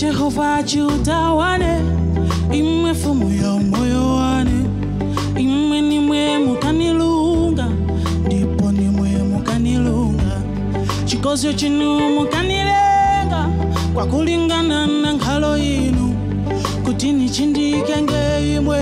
jehova chiutawane imwe fumu ya moyo wane imwe ni mwemu kanilunga ndipo ni mwemu kanilunga chikozyo chinu mukanilenga. Kwa kulingana na nkhalo inu kuti nichindikenge imwe.